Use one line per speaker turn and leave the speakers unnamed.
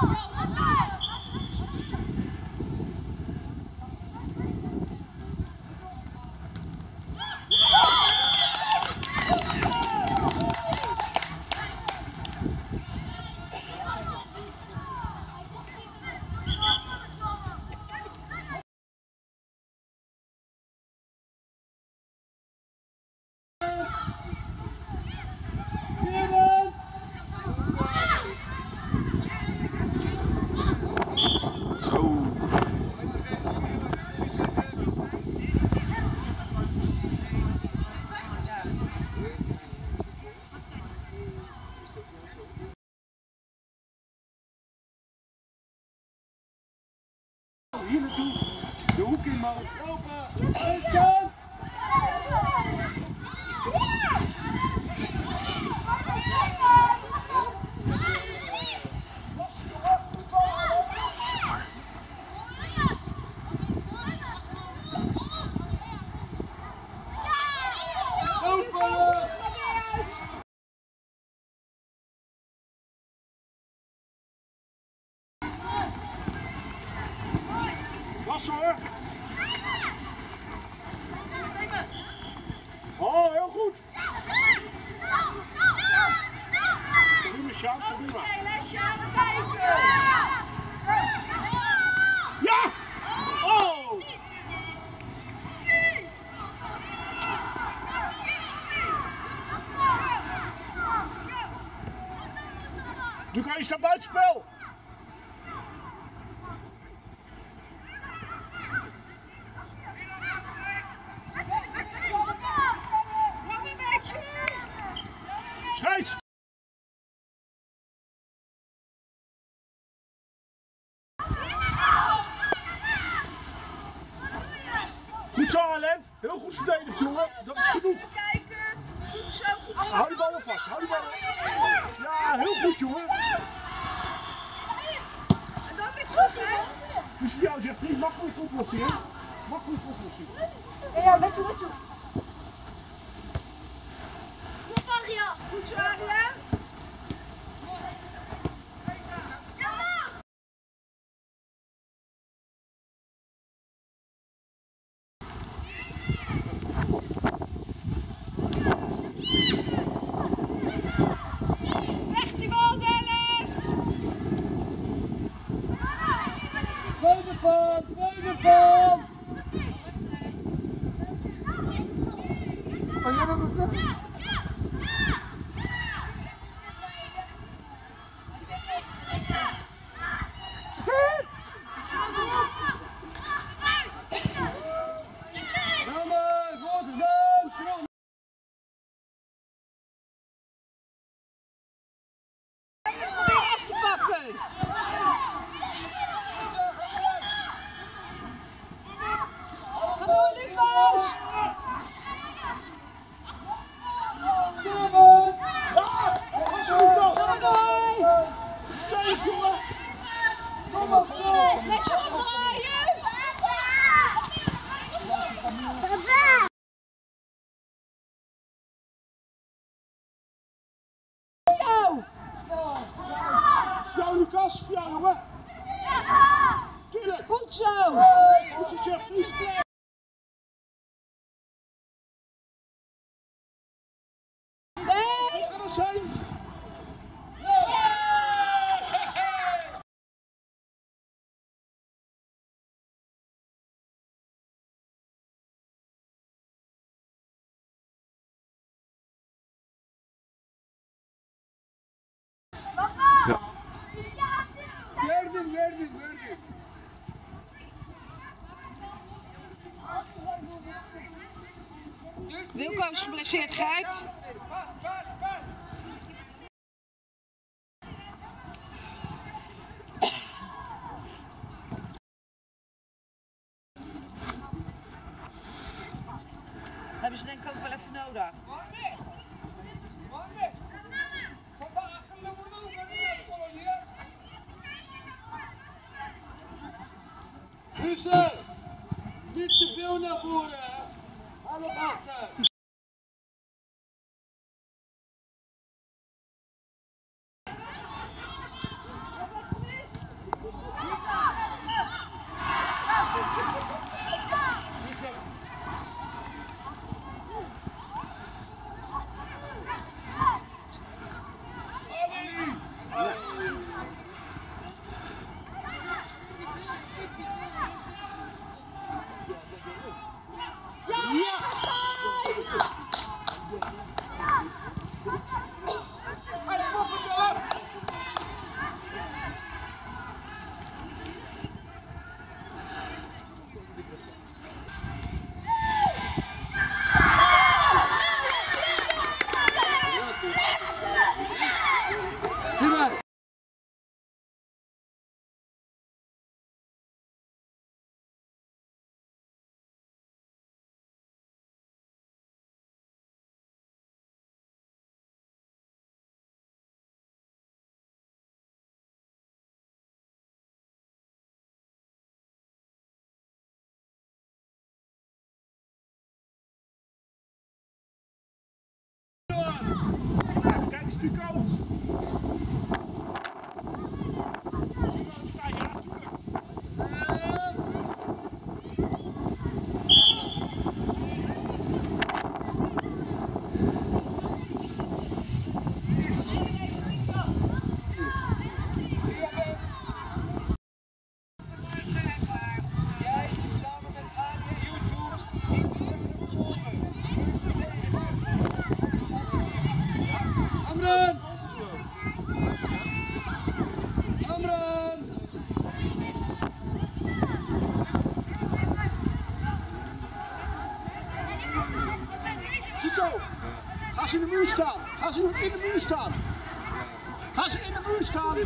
Zo.
Hier naartoe. De hoek in, man. Lopen. Was hoor. Oh, heel goed. Doe maar. Ja! Oh! Kan je staat buitenspel. Goed zo. Heel goed verdedigd, jongen. Dat is genoeg. Hou die bal wel vast. Hou die bal wel. Ja, heel goed, jongen. Dus voor jou, Jeffrey, makkelijk oplossing, hè? Makkelijk oplossing.
Ja, weet je, weet je.
Goed zo, Aria. Lucas!
Voor jou, jongen! Tuurlijk!
Goed zo!
Goed zo, Jeffrey!
Nee!
Ga er zijn!
Wilco is geblesseerd, Geit. Hebben ze denk ik ook wel even nodig.
Richard, dit te veel naar voren. Alle achter.
Kijk eens, Duco. Ga ze in de muur staan. Ga ze in de muur staan. Ga ze in de muur staan.